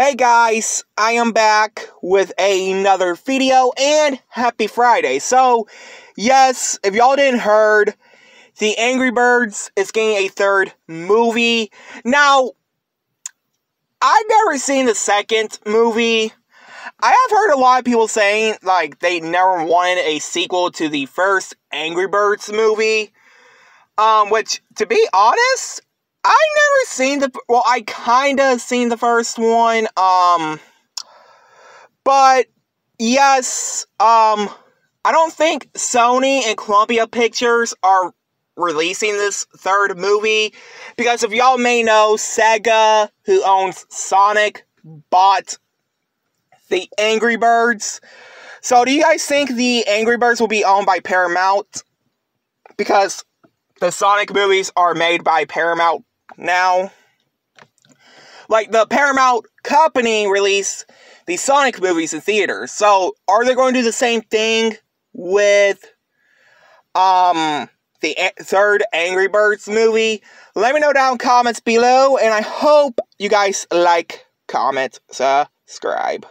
Hey guys, I am back with another video and happy Friday. So, yes, if y'all didn't heard, the Angry Birds is getting a third movie. Now, I've never seen the second movie. I have heard a lot of people saying like they never wanted a sequel to the first Angry Birds movie. Um, which to be honest, seen the well, I kinda seen the first one. Um but yes, um I don't think Sony and Columbia Pictures are releasing this third movie because if y'all may know, Sega, who owns Sonic, bought the Angry Birds. So do you guys think the Angry Birds will be owned by Paramount? Because the Sonic movies are made by Paramount now. Like the Paramount company released the Sonic movies in theaters. So are they going to do the same thing with um the third Angry Birds movie? Let me know down comments below and I hope you guys like, comment, subscribe.